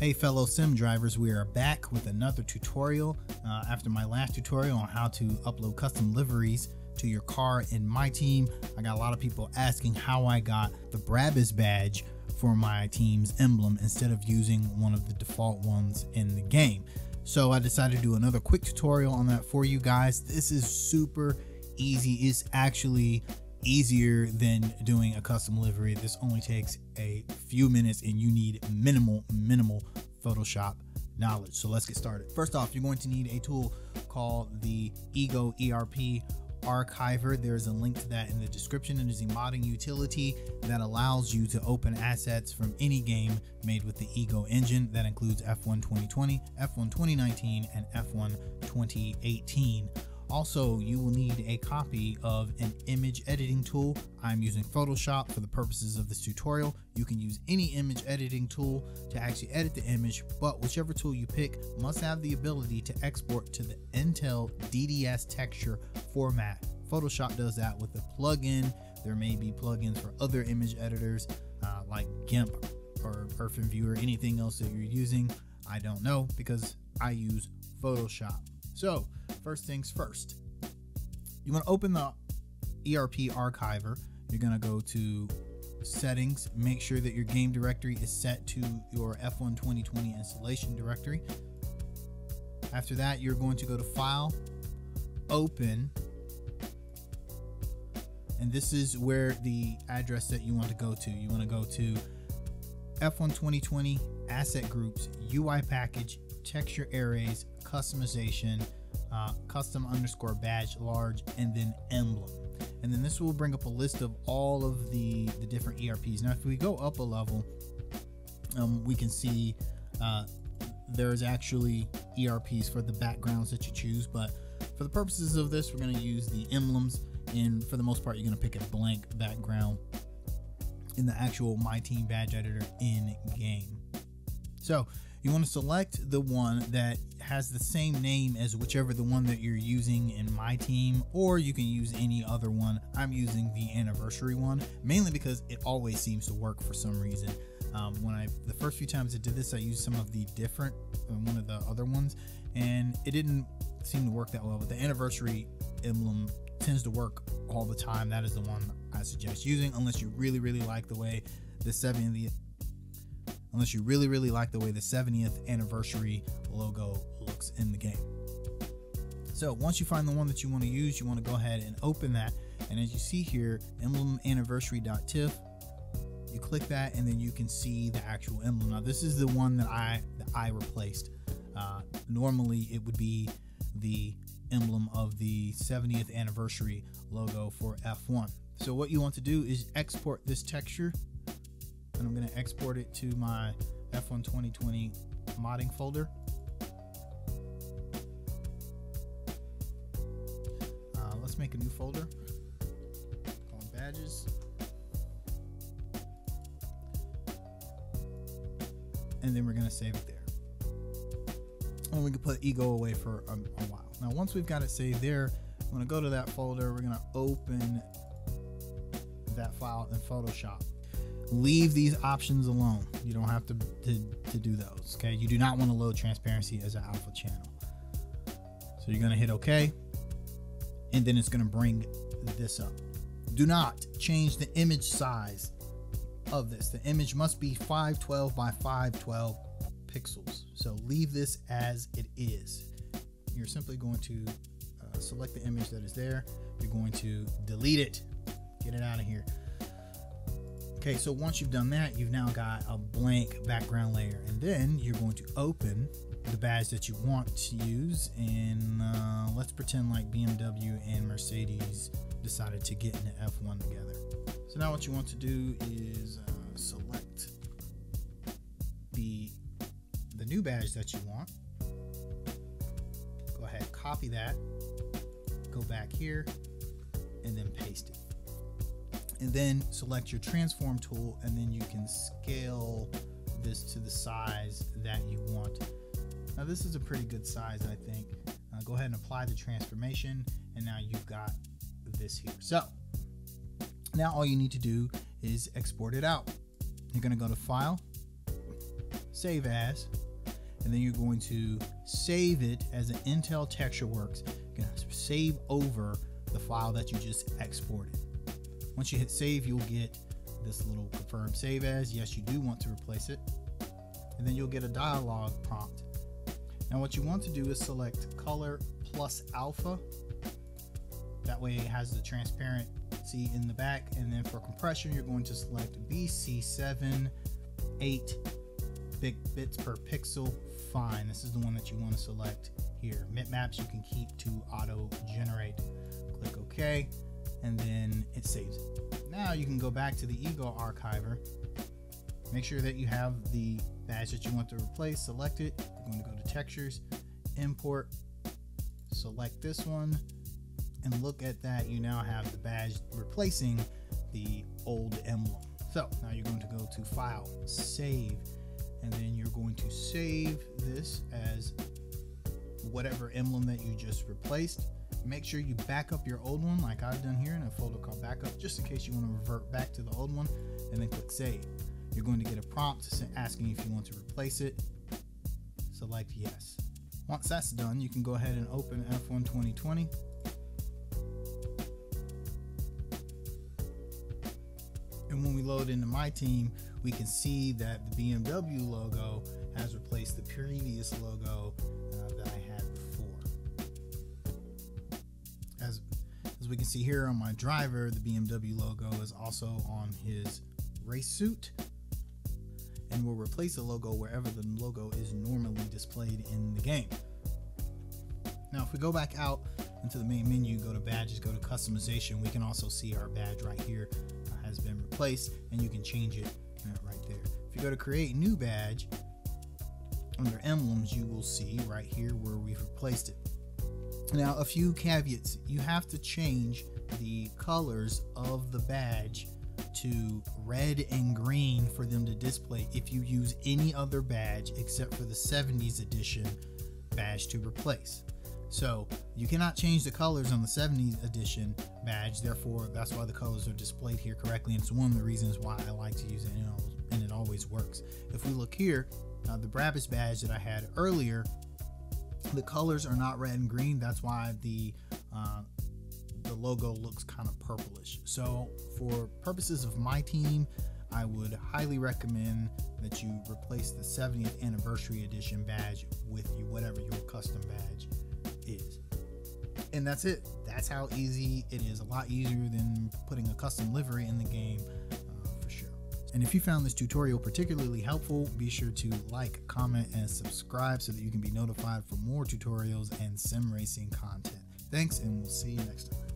Hey fellow sim drivers, we are back with another tutorial. Uh, after my last tutorial on how to upload custom liveries to your car in my team, I got a lot of people asking how I got the Brabus badge for my team's emblem instead of using one of the default ones in the game. So I decided to do another quick tutorial on that for you guys. This is super easy. It's actually easier than doing a custom livery. This only takes a few minutes and you need minimal, minimal Photoshop knowledge. So let's get started. First off, you're going to need a tool called the Ego ERP Archiver. There's a link to that in the description. It is a modding utility that allows you to open assets from any game made with the Ego engine. That includes F1 2020, F1 2019, and F1 2018. Also, you will need a copy of an image editing tool. I'm using Photoshop for the purposes of this tutorial. You can use any image editing tool to actually edit the image, but whichever tool you pick must have the ability to export to the Intel DDS texture format. Photoshop does that with a plugin. There may be plugins for other image editors uh, like GIMP or IrfanView, anything else that you're using. I don't know because I use Photoshop. So, first things first, you want to open the ERP archiver. You're going to go to settings, make sure that your game directory is set to your F1 2020 installation directory. After that, you're going to go to File, Open, and this is where the address that you want to go to. You want to go to F1 2020 Asset Groups, UI Package, Texture Arrays, Customization, uh, Custom underscore Badge Large, and then Emblem. And then this will bring up a list of all of the, the different ERPs. Now, if we go up a level, um, we can see uh, there's actually ERPs for the backgrounds that you choose, but for the purposes of this, we're going to use the emblems, and for the most part, you're going to pick a blank background in the actual My Team badge editor in game. So you want to select the one that has the same name as whichever the one that you're using in my team, or you can use any other one. I'm using the anniversary one mainly because it always seems to work for some reason. Um, when I the first few times I did this, I used some of the different uh, one of the other ones, and it didn't seem to work that well. But the anniversary emblem tends to work all the time. That is the one I suggest using, unless you really really like the way the 70th unless you really really like the way the 70th anniversary logo looks in the game. So once you find the one that you want to use, you want to go ahead and open that. And as you see here, emblem anniversary.tiff, you click that and then you can see the actual emblem. Now this is the one that I that I replaced. Uh, normally it would be the emblem of the 70th anniversary logo for F1. So what you want to do is export this texture and I'm going to export it to my F1 2020 modding folder. Uh, let's make a new folder called badges. And then we're going to save it there. And we can put ego away for a, a while. Now, once we've got it saved there, I'm going to go to that folder. We're going to open that file in Photoshop leave these options alone. You don't have to, to, to do those. Okay. You do not want to load transparency as an alpha channel. So you're going to hit OK. And then it's going to bring this up. Do not change the image size of this. The image must be 512 by 512 pixels. So leave this as it is. You're simply going to uh, select the image that is there. You're going to delete it. Get it out of here. Okay, so once you've done that, you've now got a blank background layer. And then you're going to open the badge that you want to use. And uh, let's pretend like BMW and Mercedes decided to get into F1 together. So now what you want to do is uh, select the, the new badge that you want. Go ahead, copy that, go back here, and then paste it and then select your transform tool and then you can scale this to the size that you want. Now this is a pretty good size I think. Uh, go ahead and apply the transformation and now you've got this here. So now all you need to do is export it out. You're going to go to file, save as, and then you're going to save it as an Intel TextureWorks. You're going to save over the file that you just exported. Once you hit save, you'll get this little confirm save as. Yes, you do want to replace it. And then you'll get a dialog prompt. Now what you want to do is select color plus alpha. That way it has the transparency in the back. And then for compression, you're going to select BC7 8 big bits per pixel. Fine. This is the one that you want to select here. Mip Bitmaps you can keep to auto generate. Click OK and then it saves. Now you can go back to the Ego archiver. Make sure that you have the badge that you want to replace. Select it. You're going to go to textures, import, select this one, and look at that. You now have the badge replacing the old emblem. So now you're going to go to File, Save, and then you're going to save this as whatever emblem that you just replaced. Make sure you back up your old one like I've done here in a folder called backup just in case you want to revert back to the old one and then click save. You're going to get a prompt asking if you want to replace it. Select yes. Once that's done, you can go ahead and open F1 2020. And when we load into my team, we can see that the BMW logo has replaced the previous logo we can see here on my driver, the BMW logo is also on his race suit and will replace the logo wherever the logo is normally displayed in the game. Now, if we go back out into the main menu, go to badges, go to customization, we can also see our badge right here uh, has been replaced and you can change it uh, right there. If you go to create new badge, under emblems, you will see right here where we've replaced it. Now, a few caveats. You have to change the colors of the badge to red and green for them to display if you use any other badge except for the 70s edition badge to replace. So you cannot change the colors on the 70s edition badge, therefore that's why the colors are displayed here correctly, and it's one of the reasons why I like to use it and it always works. If we look here, uh, the Brabus badge that I had earlier, the colors are not red and green, that's why the uh, the logo looks kind of purplish. So for purposes of my team, I would highly recommend that you replace the 70th anniversary edition badge with you, whatever your custom badge is. And that's it. That's how easy it is. A lot easier than putting a custom livery in the game. And if you found this tutorial particularly helpful, be sure to like, comment, and subscribe so that you can be notified for more tutorials and sim racing content. Thanks, and we'll see you next time.